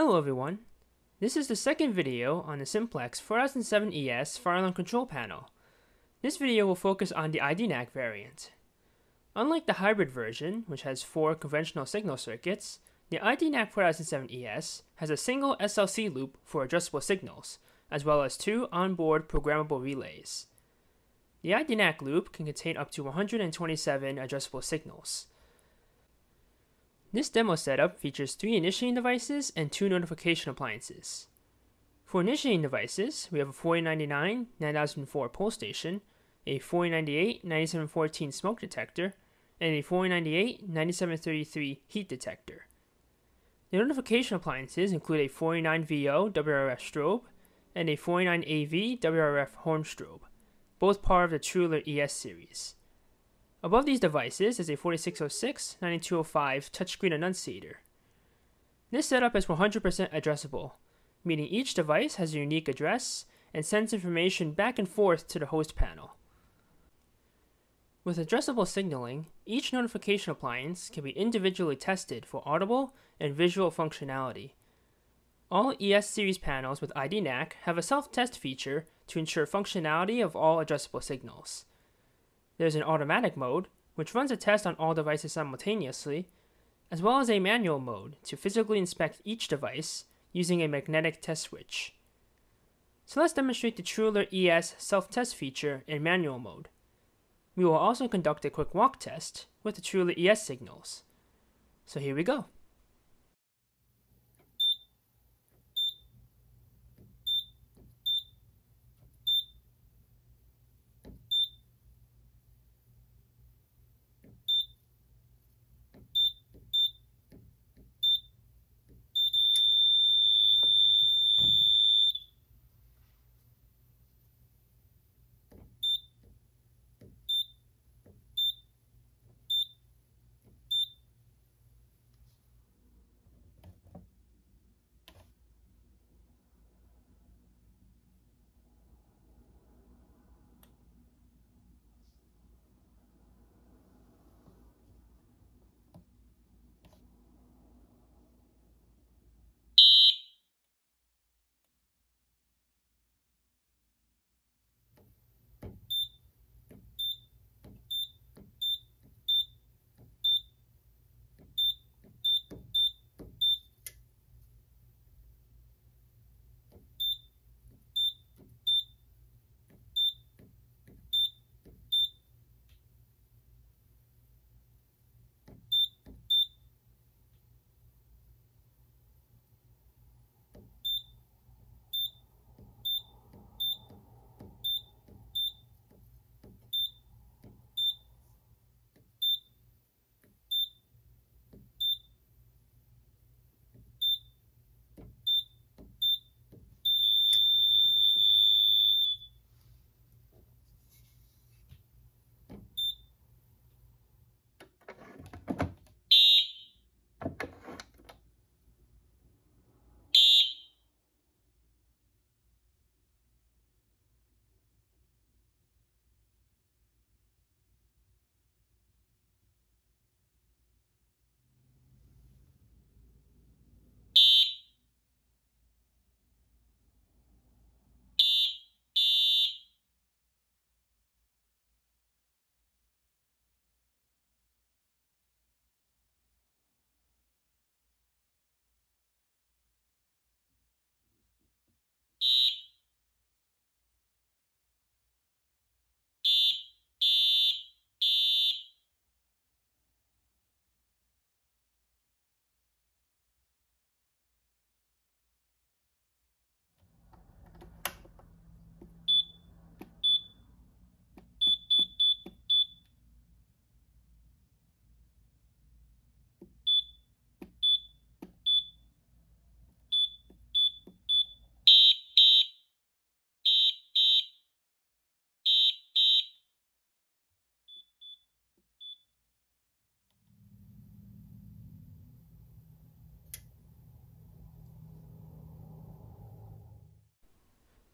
Hello everyone. This is the second video on the Simplex 4007ES fire control panel. This video will focus on the IDNAC variant. Unlike the hybrid version, which has four conventional signal circuits, the IDNAC 4007ES has a single SLC loop for addressable signals, as well as two onboard programmable relays. The IDNAC loop can contain up to 127 addressable signals. This demo setup features three initiating devices and two notification appliances. For initiating devices, we have a 4099 9004 pull station, a 4098 9714 smoke detector, and a 4098 9733 heat detector. The notification appliances include a 49VO WRF strobe and a 49AV WRF horn strobe, both part of the TrueAlert ES series. Above these devices is a 4606 9205 touchscreen annunciator. This setup is 100% addressable, meaning each device has a unique address and sends information back and forth to the host panel. With addressable signaling, each notification appliance can be individually tested for audible and visual functionality. All ES series panels with IDNAC have a self-test feature to ensure functionality of all addressable signals. There's an automatic mode, which runs a test on all devices simultaneously, as well as a manual mode to physically inspect each device using a magnetic test switch. So let's demonstrate the TrueAlert ES self-test feature in manual mode. We will also conduct a quick walk test with the TrueAlert ES signals. So here we go.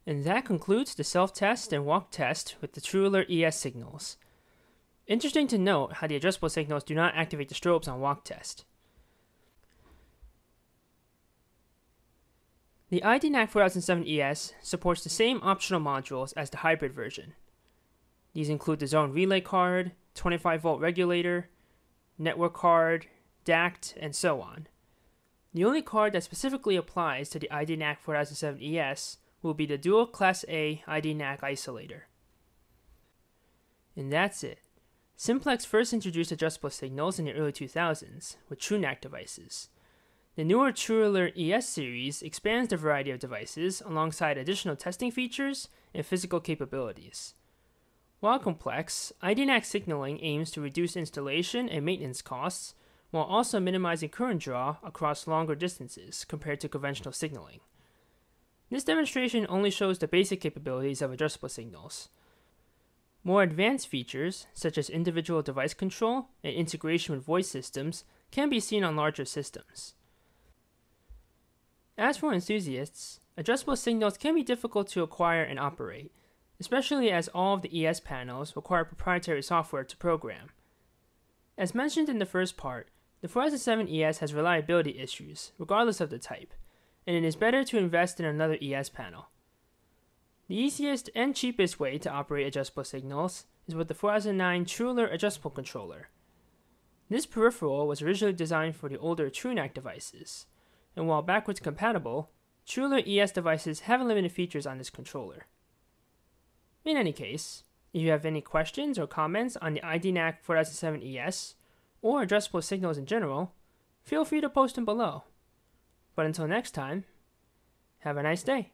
And that concludes the self-test and walk test with the TrueAlert ES signals. Interesting to note how the addressable signals do not activate the strobes on walk test. The IDNAC 4007ES supports the same optional modules as the hybrid version. These include the zone relay card, 25 volt regulator, network card, DACT, and so on. The only card that specifically applies to the IDNAC 4007ES will be the dual Class A IDNAC isolator. And that's it. Simplex first introduced addressable signals in the early 2000s with TrueNAC devices. The newer TrueAlert ES series expands the variety of devices alongside additional testing features and physical capabilities. While complex, IDNAC signaling aims to reduce installation and maintenance costs while also minimizing current draw across longer distances compared to conventional signaling. This demonstration only shows the basic capabilities of addressable signals. More advanced features, such as individual device control and integration with voice systems, can be seen on larger systems. As for enthusiasts, addressable signals can be difficult to acquire and operate, especially as all of the ES panels require proprietary software to program. As mentioned in the first part, the 4007 ES has reliability issues, regardless of the type, and it is better to invest in another ES panel. The easiest and cheapest way to operate addressable signals is with the 4009 TrueAlert addressable controller. This peripheral was originally designed for the older TrueNAC devices, and while backwards compatible, TrueAlert ES devices have limited features on this controller. In any case, if you have any questions or comments on the IDNAC 4007 ES, or addressable signals in general, feel free to post them below. But until next time, have a nice day.